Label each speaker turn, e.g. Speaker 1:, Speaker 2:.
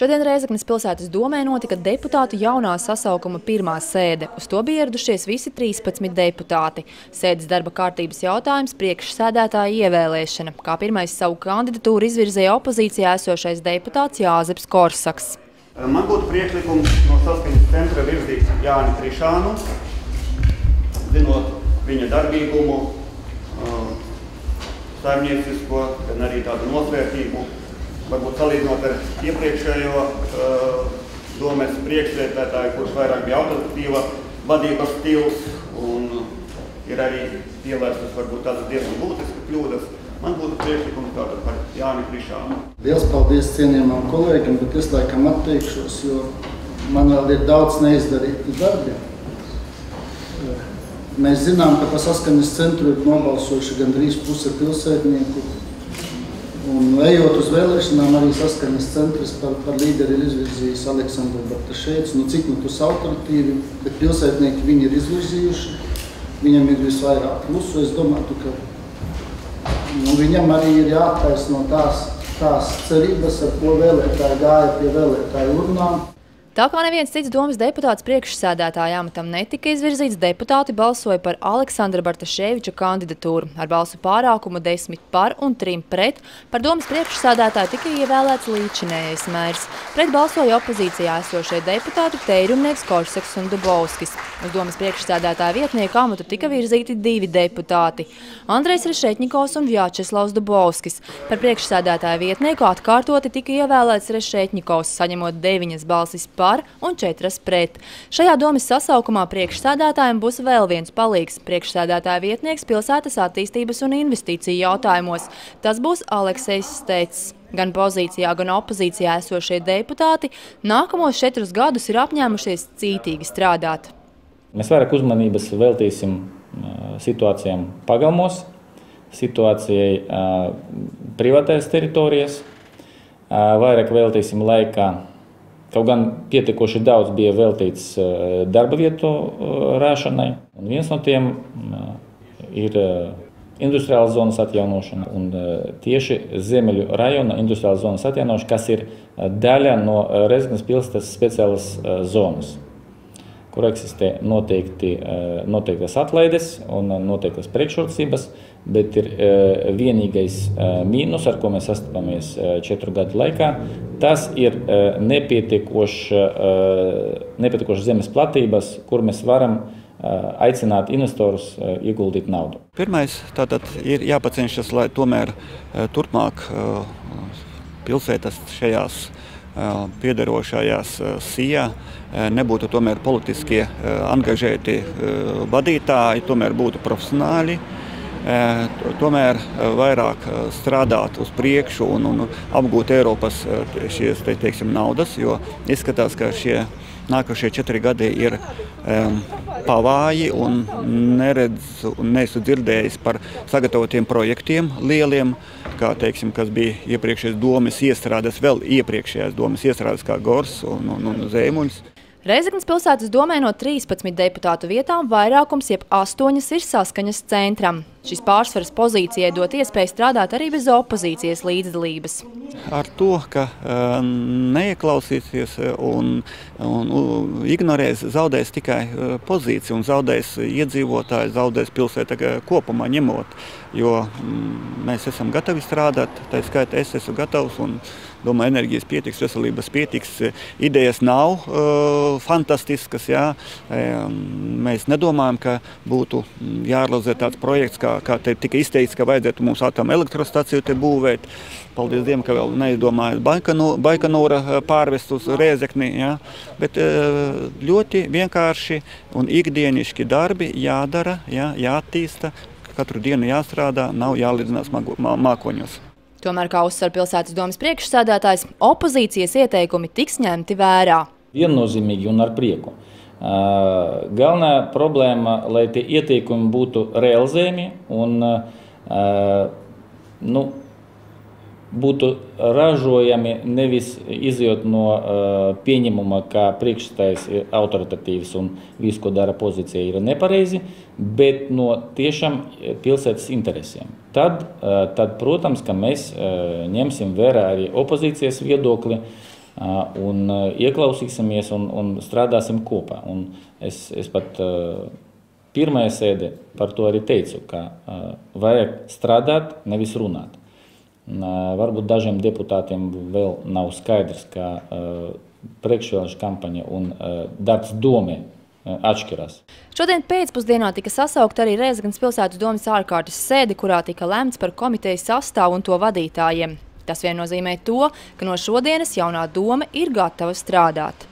Speaker 1: Šodien Rēzaknes pilsētas domē notika deputātu jaunā sasaukuma pirmā sēde. Uz to bija ieradušies visi 13 deputāti. Sēdes darba kārtības jautājums priekšsēdētāja ievēlēšana. Kā pirmais savu kandidatūru izvirzēja opozīcijā esošais deputāts Jāzeps Korsaks.
Speaker 2: Man būtu priekšlikums no saskaņas centra virzīt Jāni Trišānu, zinot viņa darbīgumu, saimniecisko, gan arī tādu nosvērtību varbūt salīdzinot ar iepriekšējo uh, domes priekšsēdētāju, kurš vairāk bija autoritatīva vadības stils un ir arī pievērstas varbūt tādas diezgan būtiskas kļūdas. Man būtu priekšlikums tātad par Jāni Krišānu.
Speaker 3: Liels paldies cienījumam kolēģim, bet es laikam atteikšos, jo man vēl ir daudz neizdarīti darbi. Mēs zinām, ka pa saskaņas centru ir nobalsojuši gandrīz puse pilsētnieku, Un ejot uz vēlēšanām, arī saskaņas centrs par, par līderi ir izvirzījis Aleksandru Bartašēcu. Nu, cik nu tas autoritīvi, bet pilsētnieki viņi ir izvirzījuši. Viņam ir visvairāk plusu. Es domāju, ka nu, viņam arī ir jāattaisno tās, tās cerības, ar ko vēlētāji gāja pie vēlētāju urnām.
Speaker 1: Tā kā neviens cits domas deputāts priekšsēdētāja amatam netika izvirzīts, deputāti balsoja par Aleksandra Bartaševiča kandidatūru. Ar balsu pārākumu 10 par un 3 pret par domas priekšsēdētāju tika ievēlēts līdzinējais mērs. Pret balsoja opozīcijā esošie deputāti Teirumnieks, Korseks un Dubovskis. Uz domas priekšsēdētāja vietnieku amatu tika virzīti divi deputāti – Andrejs Rešetņikovs un Vjačeslavs Dubovskis. Par priekšsēdētāja vietnieku atkārtoti tika ievēlēts Rešetņikovs, saņemot deviņas balsis par un četras pret. Šajā domas sasaukumā priekšsēdētājiem būs vēl viens palīgs – priekšsēdētāja vietnieks pilsētas attīstības un investīciju jautājumos. Tas būs Aleksejs Steits. Gan pozīcijā, gan opozīcijā esošie deputāti nākamos četrus gadus ir apņēmušies cītīgi strādāt.
Speaker 4: Mēs vairāk uzmanības veltīsim situācijām pagalmos, situācijai privātais teritorijas, vairāk veltīsim laikā Kaut gan pietiekoši daudz bija veltīts darba vietu rāšanai. Un viens no tiem ir industriālas zonas atjaunošana un tieši Ziemeļu rajona industriālas zonas atjaunošana, kas ir daļa no Rezgnes pilsētas speciālas zonas kur eksistē noteikti, noteiktas atlaides un noteiktas priekšrocības, bet ir vienīgais mīnus, ar ko mēs sastopamies četru gadu laikā, tas ir nepietiekoša, nepietiekoša zemes platības, kur mēs varam aicināt investorus ieguldīt naudu.
Speaker 2: Pirmais tātad ir jāpacenšas, lai tomēr turpmāk pilsētas šajās piederošajās sijā nebūtu tomēr politiskie angažēti vadītāji, tomēr būtu profesionāļi, tomēr vairāk strādāt uz priekšu un, un apgūt Eiropas šies, te, teiksim, naudas, jo izskatās, ka šie nākošie četri gadi ir um, pavāji un neredzu neesmu dzirdējis par sagatavotiem projektiem lieliem, kā teiksim, kas bija iepriekšējās domas iestrādes, vēl iepriekšējās domas iestrādes kā Gors un, un, un Zēmuļs.
Speaker 1: Reizeknas pilsētas domē no 13 deputātu vietām vairākums jeb astoņas ir saskaņas centram. Šis pārsvaras pozīcijai dot iespēju strādāt arī bez opozīcijas līdzdalības.
Speaker 2: Ar to, ka uh, neieklausīsies un, un, un ignorēs, zaudēs tikai uh, pozīciju un zaudēs iedzīvotāji, zaudēs pilsēta kopumā ņemot. Jo mm, mēs esam gatavi strādāt, tā skaitā es esmu gatavs un domāju, enerģijas pietiks, veselības pietiks. Idejas nav fantastiskas, jā. Mēs nedomājam, ka būtu jārealizē tāds projekts, kā, kā te tika izteikts, ka vajadzētu mums atomelektrostaciju te būvēt. Paldies Dievam, ka vēl neizdomājot Baikonūra pārvest uz Rēzekni. Ja? Bet ļoti vienkārši un ikdieniški darbi jādara, ja? jāattīsta, katru dienu jāstrādā, nav jālidzinās mākoņos.
Speaker 1: Tomēr, kā uzsver pilsētas domas priekšsēdētājs, opozīcijas ieteikumi tiks ņemti vērā.
Speaker 4: Viennozīmīgi un ar prieku. Galvenā problēma, lai tie ieteikumi būtu realizējami un nu, būtu ražojami nevis izjūt no pieņemuma, ka priekšstājs ir autoritatīvs un viss, ko dara pozīcija, ir nepareizi, bet no tiešām pilsētas interesēm. Tad, tad protams, ka mēs ņemsim vērā arī opozīcijas viedokli un ieklausīsimies un, un strādāsim kopā. Un es, es pat pirmajā sēdē par to arī teicu, ka vajag strādāt, nevis runāt. Varbūt dažiem deputātiem vēl nav skaidrs, ka priekšvēlēšana kampaņa un darbs domē atšķirās.
Speaker 1: Šodien pēcpusdienā tika sasaukta arī Rēzaknes pilsētas domas ārkārtas sēde, kurā tika lemts par komitejas sastāvu un to vadītājiem. Tas vien nozīmē to, ka no šodienas jaunā doma ir gatava strādāt.